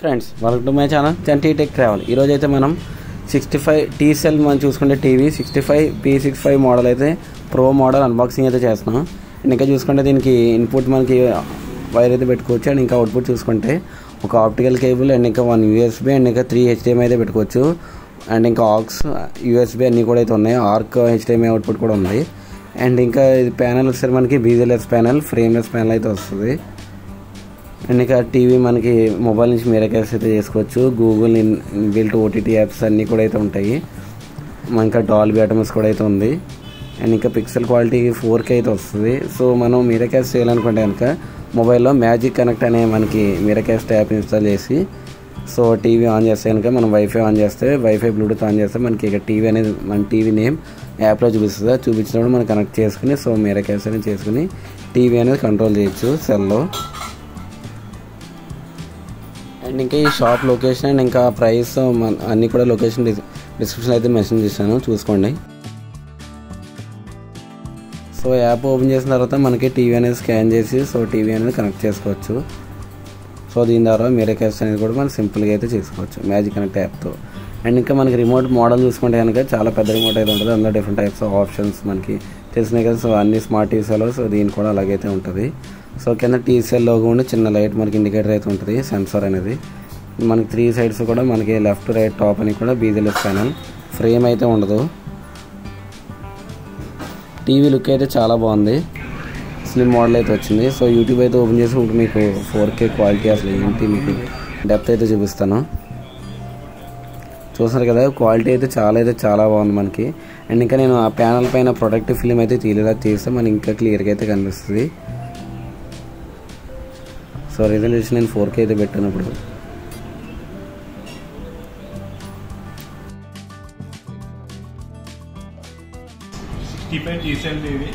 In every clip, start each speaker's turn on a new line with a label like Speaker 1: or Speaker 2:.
Speaker 1: Friends welcome to my channel Chanti tech travel ఈరోజు అయితే మనం సిక్స్టీ ఫైవ్ టీ సెల్ మనం చూసుకుంటే TV sixty five P six five model అయితే pro model unboxing అయితే చేస్తున్నాం. అండ్ ఇంకా చూసుకుంటే దీనికి ఇన్పుట్ మనకి వైర్ అయితే పెట్టుకోవచ్చు అండ్ ఇంకా అవుట్పుట్ చూసుకుంటే ఒక ఆప్టికల్ కేబుల్ అండ్ ఇంకా వన్ యూఎస్బీ అండ్ ఇంకా త్రీ హెచ్డిఎంఐ అయితే పెట్టుకోవచ్చు. అండ్ ఇంకా ఆక్స్ యూఎస్బీ అన్నీ కూడా అయితే ఉన్నాయి. ఆర్క్ హెచ్డిఎంఐ అవుట్పుట్ కూడా ఉంది. అండ్ ఇంకా ఇది ప్యానల్ వచ్చేసరికి మనకి బీజీలెస్ ప్యానల్ ఫ్రేమ్లెస్ ప్యానల్ అయితే వస్తుంది. అండ్ ఇక టీవీ మనకి మొబైల్ నుంచి మీరే క్యాష్ అయితే చేసుకోవచ్చు. Google inbuilt OTT apps అన్నీ కూడా అయితే ఉంటాయి. ఇంకా డాల్బీ అటమస్ కూడా అయితే ఉంది. అండ్ ఇంకా పిక్సెల్ క్వాలిటీ ఫోర్ కే అయితే వస్తుంది. సో మనం మీరే క్యాష్ చేయాలనుకుంటే కనుక మొబైల్లో మ్యాజిక్ కనెక్ట్ అనే మనకి మీరే యాప్ ఇన్స్టాల్ చేసి సో టీవీ ఆన్ చేస్తే కనుక మనం వైఫై ఆన్ చేస్తే వైఫై బ్లూటూత్ ఆన్ చేస్తే మనకి ఇక టీవీ అనేది మన టీవీ నేమ్ యాప్లో చూపిస్తుంది? చూపించినప్పుడు మనం కనెక్ట్ చేసుకుని సో మీరే క్యాష్ అనేది చేసుకుని టీవీ అనేది కంట్రోల్ చేయొచ్చు సెల్లో అండ్ ఇంకా ఈ షాప్ లొకేషన్ అండ్ ఇంకా ప్రైస్ అన్నీ కూడా లొకేషన్ డిస్క్రిప్షన్ అయితే మెన్షన్ చేశాను. చూసుకోండి. సో యాప్ ఓపెన్ చేసిన తర్వాత మనకి టీవీ అనేది స్కాన్ చేసి సో టీవీ అనేది కనెక్ట్ చేసుకోవచ్చు. సో దీని ద్వారా మీరే క్యాస్ట్ అనేది కూడా మనం సింపుల్గా అయితే చేసుకోవచ్చు మ్యాజిక్ కనెక్ట్ యాప్తో అండ్ ఇంకా మనకి రిమోట్ మోడల్ చూసుకుంటే కనుక చాలా పెద్ద రిమోట్ అయితే ఉంటుంది. అందులో డిఫరెంట్ టైప్స్ ఆఫ్ ఆప్షన్స్ మనకి తెలిసినాయి కదా. సో అన్ని స్మార్ట్ టీవీస్లో సో దీని కూడా అలాగైతే ఉంటుంది. సో కింద టీసీఎల్ లోగో ఉండి చిన్న లైట్ మనకి ఇండికేటర్ అయితే ఉంటుంది సెన్సార్ అనేది. మనకి త్రీ సైడ్స్ కూడా మనకి లెఫ్ట్ రైట్ టాప్ అని కూడా బీజీలెస్ ప్యానల్ ఫ్రేమ్ అయితే ఉండదు. టీవీ లుక్ అయితే చాలా బాగుంది. స్లిమ్ మోడల్ అయితే వచ్చింది. సో యూట్యూబ్ అయితే ఓపెన్ చేసి ఇప్పుడు మీకు ఫోర్ కే క్వాలిటీ అసలు ఏంటి మీకు డెప్త్ అయితే చూపిస్తాను. చూసారు కదా క్వాలిటీ అయితే చాలా అయితే చాలా బాగుంది మనకి. అండ్ ఇంకా నేను ఆ ప్యానల్ పైన ప్రొడక్ట్ ఫిలిం అయితే తీయలేదా తీస్తే మనకి ఇంకా క్లియర్గా అయితే కనిపిస్తుంది. సో రిజల్యూషన్ నేను ఫోర్ కే అయితే పెట్టాను ఇప్పుడు
Speaker 2: sixty five TCL TV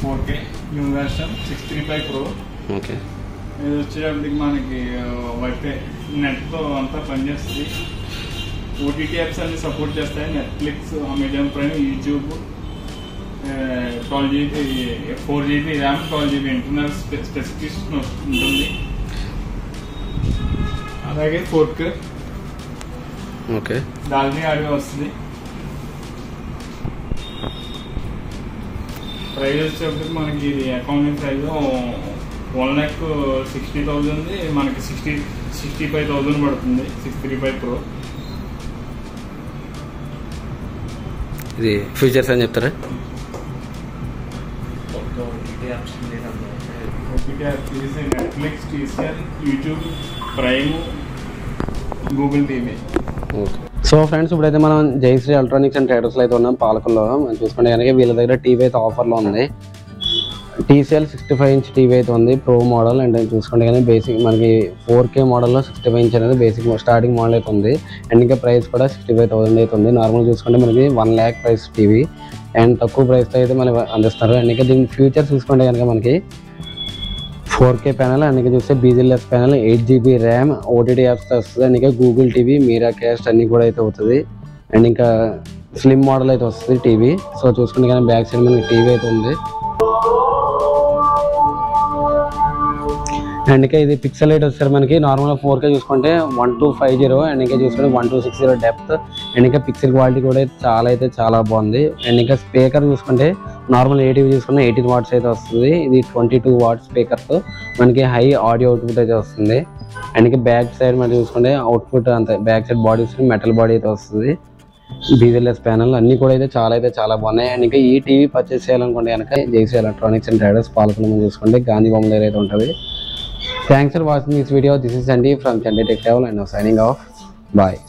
Speaker 2: four K new version six three five pro
Speaker 1: okay
Speaker 2: ఇది వచ్చేటప్పటికి మనకి వైఫై నెట్తో అంతా పనిచేస్తుంది ఓటీటీ యాప్స్ అన్ని సపోర్ట్ చేస్తాయి Netflix Amazon Prime YouTube twelve GB four GB RAM twelve GB internal specification ఉంటుంది అలాగే four K
Speaker 1: okay.
Speaker 2: Dolby audio వస్తుంది. ప్రైస్ వచ్చేప్పటికి మనకి ఇది accounting price one lakh sixty thousand మనకి సిక్స్టీ సిక్స్టీ ఫైవ్ థౌజండ్ పడుతుంది సిక్స్ త్రీ ఫైవ్ ప్రో.
Speaker 1: ఇది features అని చెప్తారా?
Speaker 2: Netflix TCL YouTube Prime Google TV
Speaker 1: so friends ఇప్పుడైతే మనం జయశ్రీ ఎలక్ట్రానిక్స్ అండ్ ట్రేడర్స్లో అయితే ఉన్నాం. పాలకుల్లో మనం చూసుకుంటే కనుక వీళ్ళ దగ్గర టీవీ అయితే ఆఫర్లో ఉంది. TCL sixty five inch TV అయితే ఉంది. ప్రో మోడల్ అండ్ చూసుకుంటే కానీ బేసిక్ మనకి ఫోర్ కే మోడల్లో సిక్స్టీ ఫైవ్ ఇంచ్ అనేది బేసిక్ స్టార్టింగ్ మోడల్ అయితే ఉంది. అండ్ ఇంకా ప్రైస్ కూడా సిక్స్టీ ఫైవ్ థౌసండ్ అయితే ఉంది. నార్మల్ చూసుకుంటే మనకి one lakh price TV. And తక్కువ ప్రైస్తో అయితే మనకి అందిస్తారు. అండ్ ఇంకా దీని ఫ్యూచర్స్ చూసుకుంటే కనుక మనకి ఫోర్ కే ప్యానల్ అండ్ చూస్తే bezelless panel eight GB RAM OTT apps వస్తుంది అండ్ ఇంకా గూగుల్ టీవీ మీరా క్యాస్ట్ అన్ని కూడా అయితే అవుతుంది అండ్ ఇంకా స్లిమ్ మోడల్ అయితే వస్తుంది టీవీ. సో చూసుకుంటే కానీ బ్యాక్ సైడ్ మనకి టీవీ అయితే ఉంది. అండ్ ఇంకా ఇది పిక్సెల్ రేట్ వచ్చేసరికి మనకి. నార్మల్గా ఫోర్ కే చూసుకుంటే one two five zero and ఇంకా చూసుకుంటే one two six zero depth and ఇంకా పిక్సెల్ క్వాలిటీ కూడా చాలా అయితే చాలా బాగుంది. అండ్ ఇంకా స్పీకర్ చూసుకుంటే నార్మల్ ఏటీవీ చూసుకుంటే ఎయిటీన్ వాట్స్ అయితే వస్తుంది. ఇది ట్వంటీ టూ వాట్స్ స్పీకర్తో మనకి హై ఆడియో అవుట్పుట్ అయితే వస్తుంది. అండ్ ఇంకా బ్యాక్ సైడ్ మనం చూసుకుంటే అవుట్పుట్ అంత. బ్యాక్ సైడ్ బాడీ వస్తుంది మెటల్ బాడీ అయితే వస్తుంది. డీజిల్లెస్ ప్యానల్ అన్ని కూడా అయితే చాలా అయితే చాలా బాగున్నాయి. అండ్ ఇంకా ఈ టీవీ పర్చేస్ చేయాలనుకుంటే కనుక JC electronics and traders Palakonda చూసుకుంటే గాంధీ బొమ్మ దగ్గర అయితే ఉంటుంది. Thanks for watching this video. This is Sandy from Chandi Tech Travel and I'm signing off. Bye.